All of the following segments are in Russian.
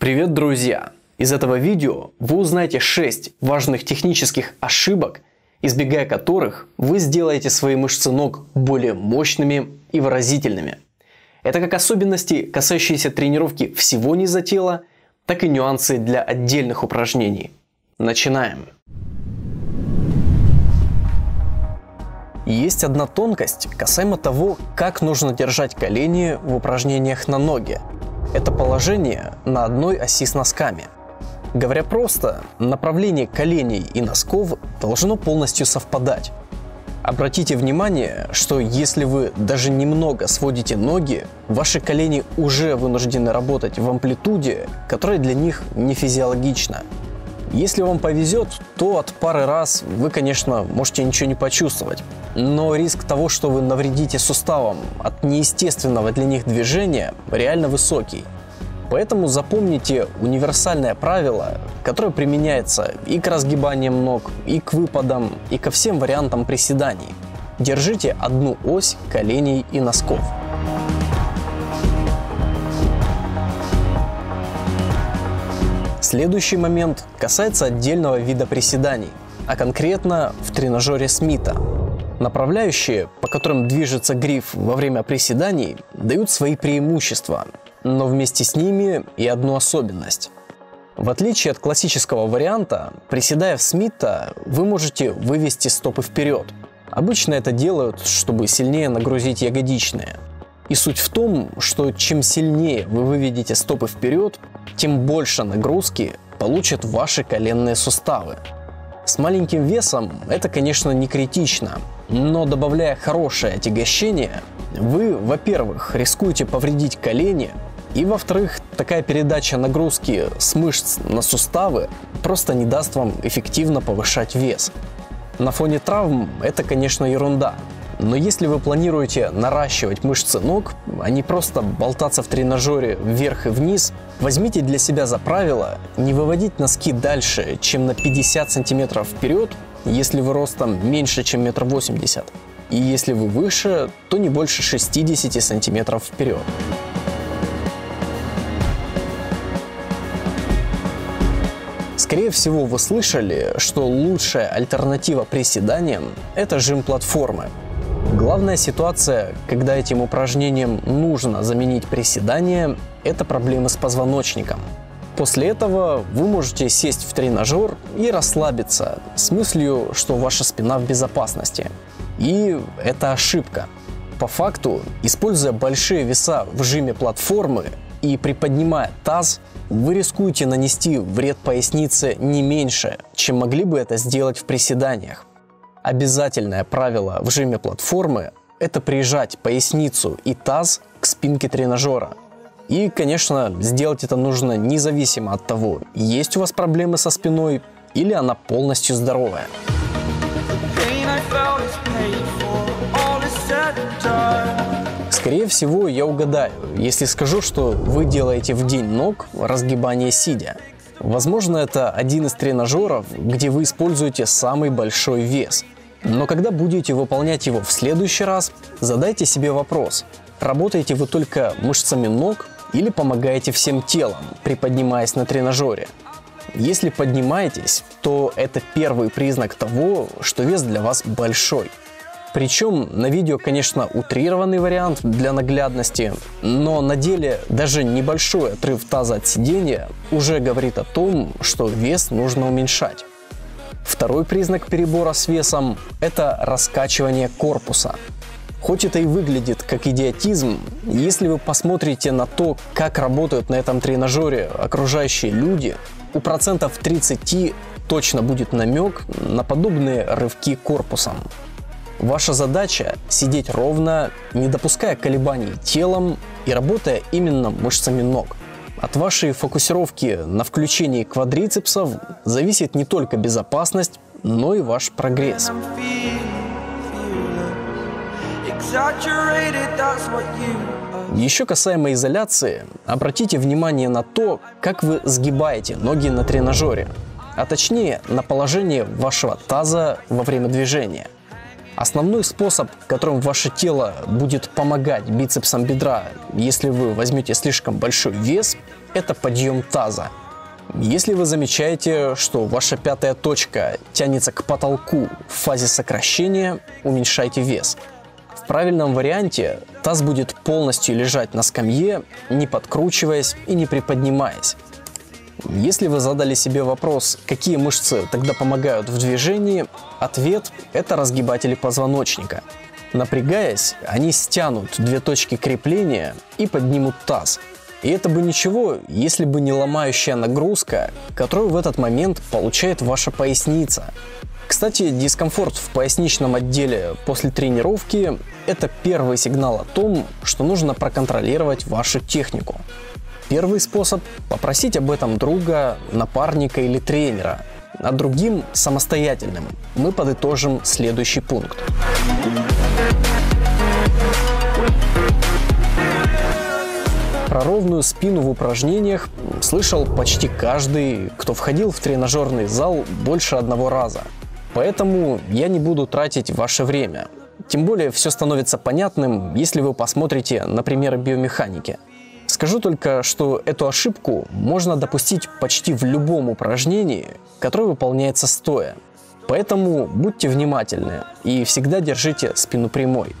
Привет, друзья! Из этого видео вы узнаете 6 важных технических ошибок, избегая которых вы сделаете свои мышцы ног более мощными и выразительными. Это как особенности, касающиеся тренировки всего низа тела, так и нюансы для отдельных упражнений. Начинаем! Есть одна тонкость касаемо того, как нужно держать колени в упражнениях на ноги. Это положение на одной оси с носками. Говоря просто, направление коленей и носков должно полностью совпадать. Обратите внимание, что если вы даже немного сводите ноги, ваши колени уже вынуждены работать в амплитуде, которая для них не физиологична – если вам повезет, то от пары раз вы, конечно, можете ничего не почувствовать. Но риск того, что вы навредите суставам от неестественного для них движения, реально высокий. Поэтому запомните универсальное правило, которое применяется и к разгибаниям ног, и к выпадам, и ко всем вариантам приседаний. Держите одну ось коленей и носков. Следующий момент касается отдельного вида приседаний, а конкретно в тренажере Смита. Направляющие, по которым движется гриф во время приседаний, дают свои преимущества, но вместе с ними и одну особенность. В отличие от классического варианта, приседая в Смита, вы можете вывести стопы вперед. Обычно это делают, чтобы сильнее нагрузить ягодичные – и суть в том, что чем сильнее вы выведете стопы вперед, тем больше нагрузки получат ваши коленные суставы. С маленьким весом это, конечно, не критично, но добавляя хорошее отягощение, вы, во-первых, рискуете повредить колени, и во-вторых, такая передача нагрузки с мышц на суставы просто не даст вам эффективно повышать вес. На фоне травм это, конечно, ерунда, но если вы планируете наращивать мышцы ног, а не просто болтаться в тренажере вверх и вниз, возьмите для себя за правило не выводить носки дальше, чем на 50 сантиметров вперед, если вы ростом меньше, чем метр восемьдесят. И если вы выше, то не больше 60 сантиметров вперед. Скорее всего, вы слышали, что лучшая альтернатива приседаниям – это жим платформы. Главная ситуация, когда этим упражнением нужно заменить приседание, это проблемы с позвоночником. После этого вы можете сесть в тренажер и расслабиться с мыслью, что ваша спина в безопасности. И это ошибка. По факту, используя большие веса в жиме платформы и приподнимая таз, вы рискуете нанести вред пояснице не меньше, чем могли бы это сделать в приседаниях. Обязательное правило в жиме платформы – это прижать поясницу и таз к спинке тренажера. И, конечно, сделать это нужно независимо от того, есть у вас проблемы со спиной или она полностью здоровая. Скорее всего, я угадаю, если скажу, что вы делаете в день ног разгибание сидя. Возможно, это один из тренажеров, где вы используете самый большой вес. Но когда будете выполнять его в следующий раз, задайте себе вопрос, работаете вы только мышцами ног или помогаете всем телом, приподнимаясь на тренажере. Если поднимаетесь, то это первый признак того, что вес для вас большой. Причем на видео, конечно, утрированный вариант для наглядности, но на деле даже небольшой отрыв таза от сидения уже говорит о том, что вес нужно уменьшать. Второй признак перебора с весом – это раскачивание корпуса. Хоть это и выглядит как идиотизм, если вы посмотрите на то, как работают на этом тренажере окружающие люди, у процентов 30 точно будет намек на подобные рывки корпусом. Ваша задача – сидеть ровно, не допуская колебаний телом и работая именно мышцами ног. От вашей фокусировки на включении квадрицепсов зависит не только безопасность, но и ваш прогресс. Еще касаемо изоляции, обратите внимание на то, как вы сгибаете ноги на тренажере, а точнее на положение вашего таза во время движения – Основной способ, которым ваше тело будет помогать бицепсам бедра, если вы возьмете слишком большой вес, – это подъем таза. Если вы замечаете, что ваша пятая точка тянется к потолку в фазе сокращения, уменьшайте вес. В правильном варианте таз будет полностью лежать на скамье, не подкручиваясь и не приподнимаясь. Если вы задали себе вопрос, какие мышцы тогда помогают в движении, ответ – это разгибатели позвоночника. Напрягаясь, они стянут две точки крепления и поднимут таз. И это бы ничего, если бы не ломающая нагрузка, которую в этот момент получает ваша поясница. Кстати, дискомфорт в поясничном отделе после тренировки – это первый сигнал о том, что нужно проконтролировать вашу технику. Первый способ – попросить об этом друга, напарника или тренера, а другим – самостоятельным. Мы подытожим следующий пункт. Про ровную спину в упражнениях слышал почти каждый, кто входил в тренажерный зал больше одного раза. Поэтому я не буду тратить ваше время. Тем более все становится понятным, если вы посмотрите на примеры биомеханики – Скажу только, что эту ошибку можно допустить почти в любом упражнении, которое выполняется стоя. Поэтому будьте внимательны и всегда держите спину прямой.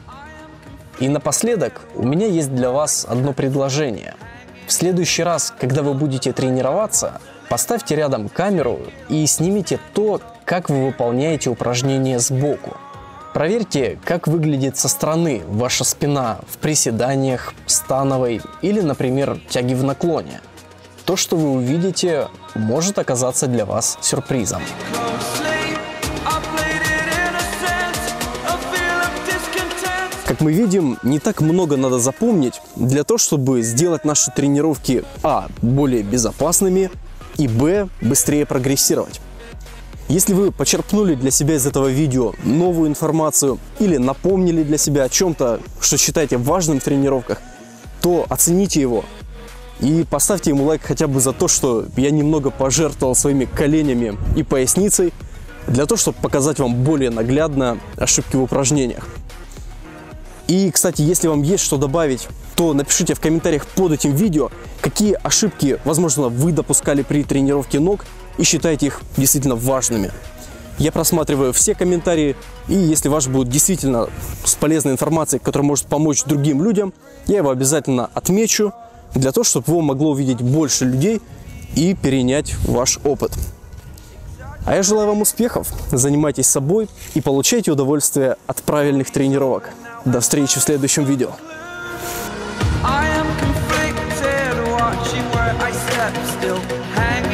И напоследок у меня есть для вас одно предложение. В следующий раз, когда вы будете тренироваться, поставьте рядом камеру и снимите то, как вы выполняете упражнение сбоку – Проверьте, как выглядит со стороны ваша спина в приседаниях, становой или, например, тяге в наклоне. То, что вы увидите, может оказаться для вас сюрпризом. Как мы видим, не так много надо запомнить для того, чтобы сделать наши тренировки а. более безопасными и б. быстрее прогрессировать. Если вы почерпнули для себя из этого видео новую информацию или напомнили для себя о чем-то, что считаете важным в тренировках, то оцените его и поставьте ему лайк хотя бы за то, что я немного пожертвовал своими коленями и поясницей для того, чтобы показать вам более наглядно ошибки в упражнениях. И, кстати, если вам есть что добавить, то напишите в комментариях под этим видео, какие ошибки, возможно, вы допускали при тренировке ног и считаете их действительно важными. Я просматриваю все комментарии, и если ваш будет действительно с полезной информацией, которая может помочь другим людям, я его обязательно отмечу, для того, чтобы его могло увидеть больше людей и перенять ваш опыт. А я желаю вам успехов, занимайтесь собой и получайте удовольствие от правильных тренировок. До встречи в следующем видео. life I